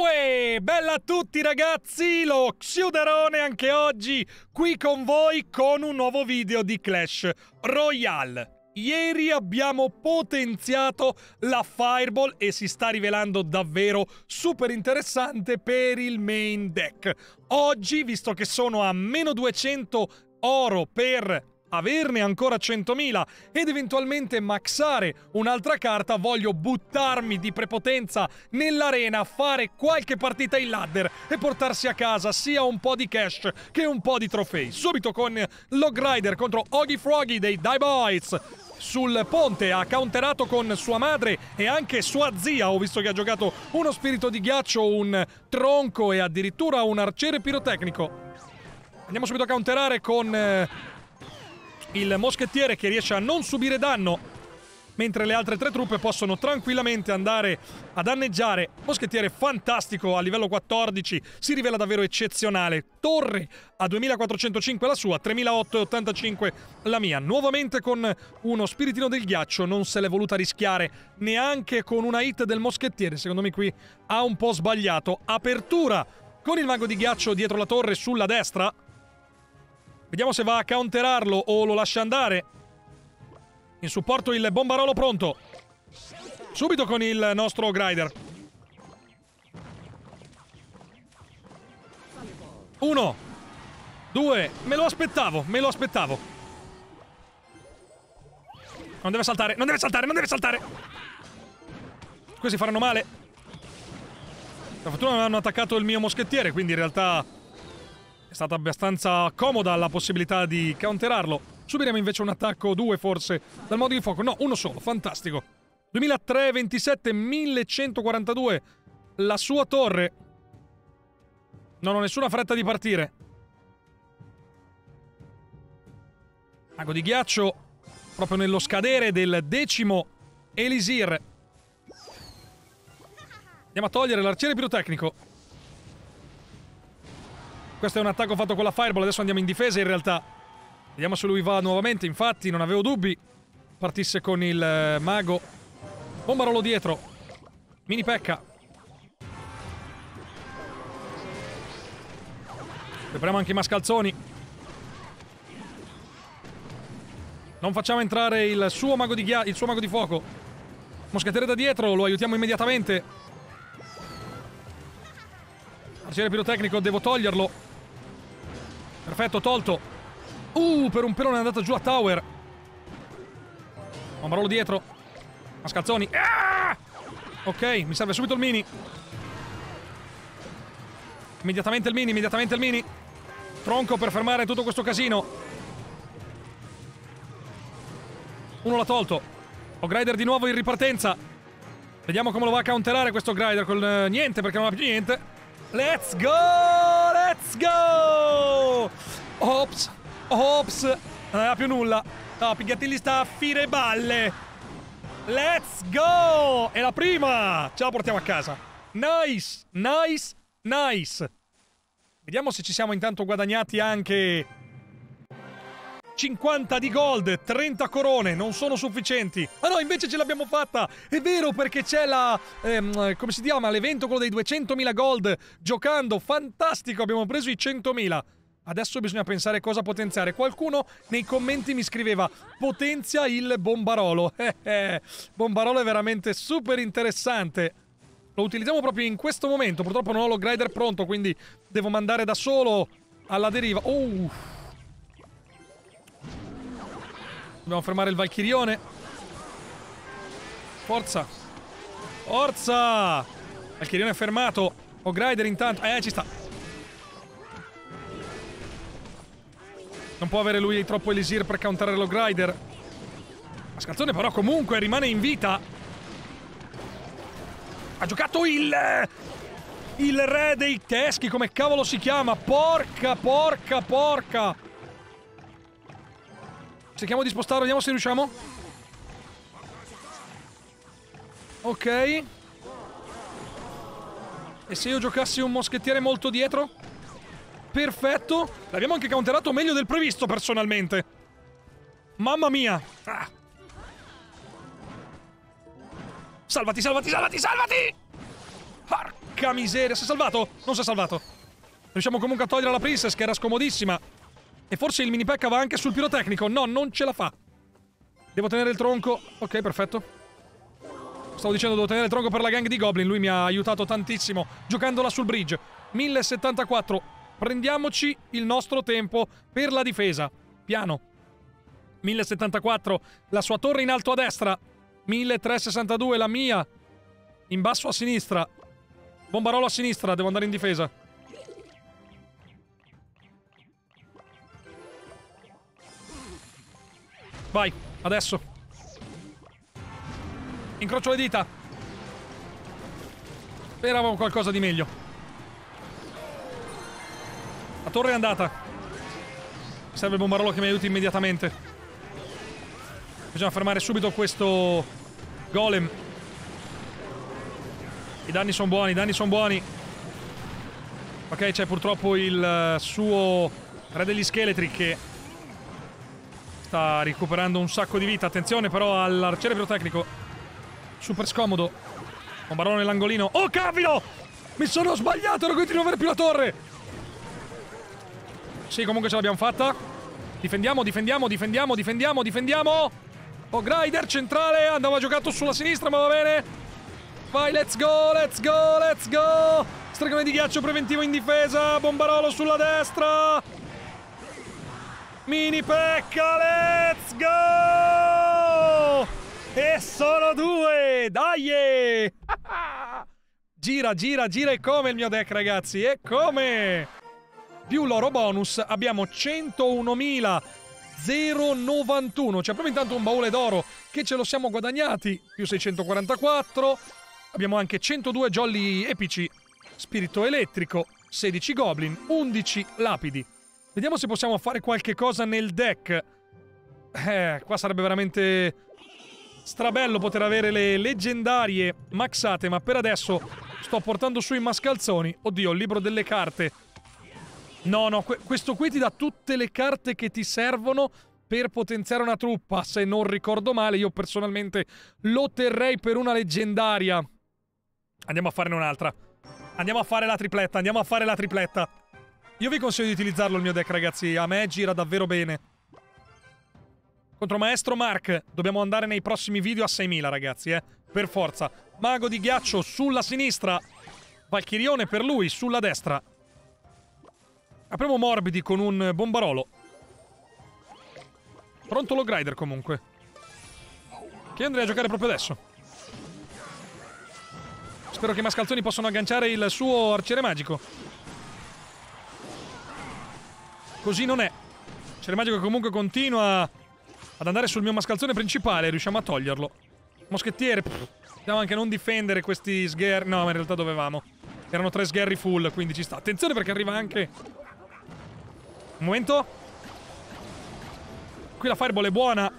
Uè, bella a tutti ragazzi, lo Xiuderone anche oggi, qui con voi con un nuovo video di Clash Royale. Ieri abbiamo potenziato la Fireball e si sta rivelando davvero super interessante per il main deck. Oggi, visto che sono a meno 200 oro per averne ancora 100.000 ed eventualmente maxare un'altra carta, voglio buttarmi di prepotenza nell'arena, fare qualche partita in ladder e portarsi a casa sia un po' di cash che un po' di trofei. Subito con Log Rider contro Oggy Froggy dei Die Boys. Sul ponte ha counterato con sua madre e anche sua zia. Ho visto che ha giocato uno spirito di ghiaccio, un tronco e addirittura un arciere pirotecnico. Andiamo subito a counterare con eh, il moschettiere che riesce a non subire danno mentre le altre tre truppe possono tranquillamente andare a danneggiare. Moschettiere fantastico a livello 14, si rivela davvero eccezionale. Torre a 2405 la sua, 3885 la mia. Nuovamente con uno spiritino del ghiaccio, non se l'è voluta rischiare neanche con una hit del moschettiere. Secondo me qui ha un po' sbagliato. Apertura con il mago di ghiaccio dietro la torre sulla destra. Vediamo se va a counterarlo o lo lascia andare. In supporto il bombarolo pronto. Subito con il nostro grider. Uno. Due. Me lo aspettavo, me lo aspettavo. Non deve saltare, non deve saltare, non deve saltare. Questi faranno male. Per fortuna non hanno attaccato il mio moschettiere, quindi in realtà è stata abbastanza comoda la possibilità di counterarlo. Subiremo invece un attacco, due forse, dal modo di fuoco. No, uno solo, fantastico. 2003, 27, 1142. La sua torre. Non ho nessuna fretta di partire. Mago di ghiaccio, proprio nello scadere del decimo Elisir. Andiamo a togliere l'arciere pirotecnico. Questo è un attacco fatto con la Fireball, adesso andiamo in difesa in realtà. Vediamo se lui va nuovamente, infatti non avevo dubbi. Partisse con il eh, mago. Bombarolo dietro. Mini pecca. Prepariamo anche i mascalzoni. Non facciamo entrare il suo mago di, il suo mago di fuoco. Moschettiere da dietro, lo aiutiamo immediatamente. Arciere pirotecnico, devo toglierlo. Perfetto, tolto. Uh, per un pelo è andata giù a tower. Ombrolo dietro. Mascalzoni. Ah! Ok, mi serve subito il mini. Immediatamente il mini, immediatamente il mini. Tronco per fermare tutto questo casino. Uno l'ha tolto. Ho Grider di nuovo in ripartenza. Vediamo come lo va a counterare questo Grider con uh, niente perché non ha più niente. Let's go! Let's go! Ops! Ops! Non aveva più nulla. No, Pigliatelli sta a fire balle. Let's go! È la prima! Ce la portiamo a casa. Nice! Nice! Nice! Vediamo se ci siamo intanto guadagnati anche... 50 di gold, 30 corone, non sono sufficienti. Ah no, invece ce l'abbiamo fatta! È vero perché c'è la... Ehm, come si chiama? L'evento, quello dei 200.000 gold giocando. Fantastico, abbiamo preso i 100.000. Adesso bisogna pensare cosa potenziare. Qualcuno nei commenti mi scriveva potenzia il bombarolo. Eh, eh, bombarolo è veramente super interessante. Lo utilizziamo proprio in questo momento. Purtroppo non ho lo grider pronto, quindi devo mandare da solo alla deriva. Oh. Dobbiamo fermare il Valchirione. Forza. Forza! Valchirione è fermato. Ho grider intanto. Eh, ci sta. Non può avere lui troppo elisir per counterare lo grider. Mascalzone però comunque rimane in vita. Ha giocato il... Il re dei teschi, come cavolo si chiama? Porca, porca, porca. Cerchiamo di spostarlo, vediamo se riusciamo. Ok. E se io giocassi un moschettiere molto dietro? Perfetto. L'abbiamo anche counterato meglio del previsto, personalmente. Mamma mia. Ah. Salvati, salvati, salvati, salvati! Porca miseria. Si è salvato? Non si è salvato. Riusciamo comunque a togliere la Princess, che era scomodissima. E forse il mini pack va anche sul pirotecnico. No, non ce la fa. Devo tenere il tronco. Ok, perfetto. Stavo dicendo devo tenere il tronco per la gang di Goblin. Lui mi ha aiutato tantissimo giocandola sul bridge. 1074. Prendiamoci il nostro tempo per la difesa. Piano. 1074. La sua torre in alto a destra. 1362 la mia. In basso a sinistra. Bombarolo a sinistra. Devo andare in difesa. Vai, adesso. Incrocio le dita. Speravamo qualcosa di meglio. La torre è andata. Serve il bombarolo che mi aiuti immediatamente. Bisogna fermare subito questo golem. I danni sono buoni, i danni sono buoni. Ok, c'è purtroppo il eh, suo re degli scheletri che sta recuperando un sacco di vita. Attenzione però all'arciere pirotecnico. Super scomodo. Bombarolo nell'angolino. Oh, cavolo! Mi sono sbagliato, ero continuo a avere più la torre. Sì, comunque ce l'abbiamo fatta. Difendiamo, difendiamo, difendiamo, difendiamo, difendiamo. Oh, Grider centrale. Andava giocato sulla sinistra, ma va bene. Vai, let's go, let's go, let's go. Stregone di ghiaccio preventivo in difesa. Bombarolo sulla destra. Mini pecca, let's go! E sono due, dai! gira, gira, gira e come il mio deck, ragazzi, e come? Più l'oro bonus abbiamo 101.091, c'è proprio intanto un baule d'oro che ce lo siamo guadagnati, più 644, abbiamo anche 102 jolly epici, spirito elettrico, 16 goblin, 11 lapidi. Vediamo se possiamo fare qualche cosa nel deck. Eh, qua sarebbe veramente strabello poter avere le leggendarie maxate, ma per adesso sto portando su i mascalzoni. Oddio, il libro delle carte. No, no, que questo qui ti dà tutte le carte che ti servono per potenziare una truppa. Se non ricordo male, io personalmente lo terrei per una leggendaria. Andiamo a farne un'altra. Andiamo a fare la tripletta, andiamo a fare la tripletta. Io vi consiglio di utilizzarlo il mio deck, ragazzi. A me gira davvero bene. Contro Maestro Mark dobbiamo andare nei prossimi video a 6.000, ragazzi, eh. Per forza. Mago di ghiaccio sulla sinistra. Valchirione per lui sulla destra. Apriamo Morbidi con un bombarolo. Pronto lo grider comunque. Che andrei a giocare proprio adesso. Spero che i mascalzoni possano agganciare il suo arciere magico. Così non è. C'è il magico che comunque continua ad andare sul mio mascalzone principale. Riusciamo a toglierlo. Moschettiere. Dobbiamo anche non difendere questi sgherri. No, ma in realtà dovevamo. Erano tre sgherri full, quindi ci sta. Attenzione perché arriva anche... Un momento. Qui la fireball è buona.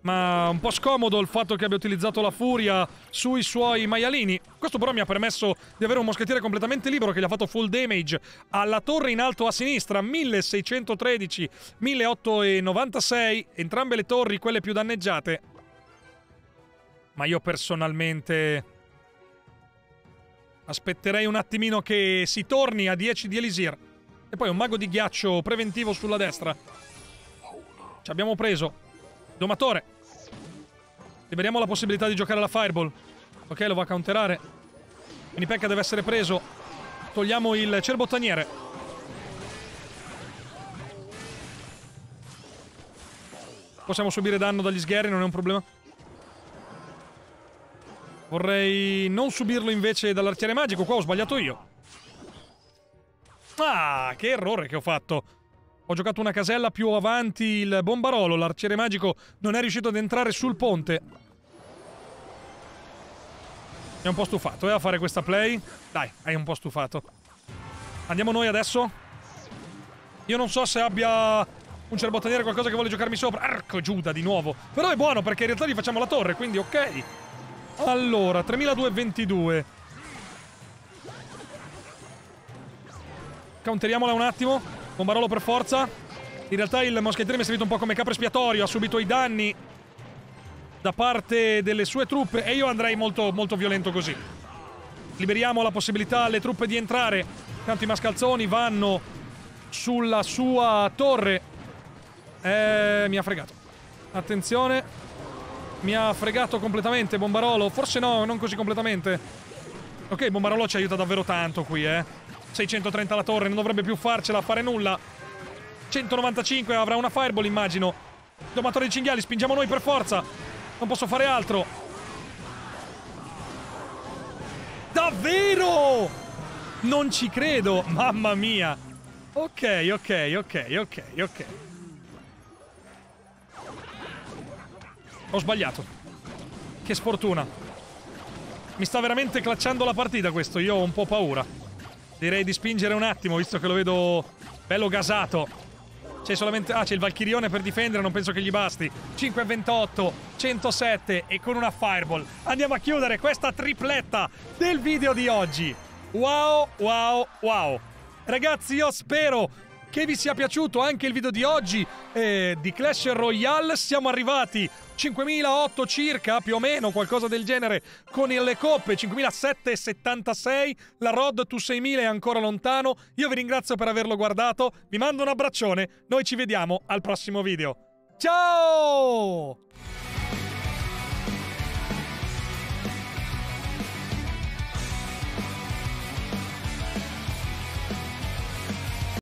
Ma un po' scomodo il fatto che abbia utilizzato la furia sui suoi maialini. Questo però mi ha permesso di avere un moschettiere completamente libero che gli ha fatto full damage alla torre in alto a sinistra, 1613, 1896, entrambe le torri quelle più danneggiate. Ma io personalmente aspetterei un attimino che si torni a 10 di Elisir. E poi un mago di ghiaccio preventivo sulla destra. Ci abbiamo preso. Domatore. Liberiamo la possibilità di giocare alla Fireball. Ok, lo va a counterare. Minipecca deve essere preso. Togliamo il cerbottaniere. Possiamo subire danno dagli sgherri, non è un problema. Vorrei non subirlo invece dall'artiere magico. Qua ho sbagliato io. Ah, che errore che ho fatto. Ho giocato una casella più avanti il bombarolo, l'arciere magico non è riuscito ad entrare sul ponte. È un po' stufato, eh, a fare questa play? Dai, hai un po' stufato. Andiamo noi adesso? Io non so se abbia un cerbottaniere qualcosa che vuole giocarmi sopra. Arco Giuda di nuovo. Però è buono perché in realtà gli facciamo la torre, quindi ok. Allora, 3222. Counteriamola un attimo. Bombarolo per forza. In realtà il moschettiere mi è servito un po' come capro espiatorio, ha subito i danni da parte delle sue truppe e io andrei molto, molto violento così. Liberiamo la possibilità alle truppe di entrare. Tanto i mascalzoni vanno sulla sua torre. Eh, mi ha fregato. Attenzione. Mi ha fregato completamente Bombarolo. Forse no, non così completamente. Ok, Bombarolo ci aiuta davvero tanto qui, eh. 630 la torre, non dovrebbe più farcela a fare nulla. 195 avrà una fireball, immagino. Domatore di cinghiali, spingiamo noi per forza. Non posso fare altro. Davvero? Non ci credo, mamma mia. Ok, ok, ok, ok, ok. Ho sbagliato. Che sfortuna. Mi sta veramente clacciando la partita questo, io ho un po' paura. Direi di spingere un attimo, visto che lo vedo bello gasato. C'è solamente... Ah, c'è il Valchirione per difendere, non penso che gli basti. 5 28, 107 e con una Fireball. Andiamo a chiudere questa tripletta del video di oggi. Wow, wow, wow. Ragazzi, io spero che vi sia piaciuto anche il video di oggi eh, di Clash Royale. Siamo arrivati 5.008 circa, più o meno, qualcosa del genere, con le coppe 5.776. La Rod to 6.000 è ancora lontano. Io vi ringrazio per averlo guardato. Vi mando un abbraccione. Noi ci vediamo al prossimo video. Ciao!